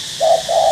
you.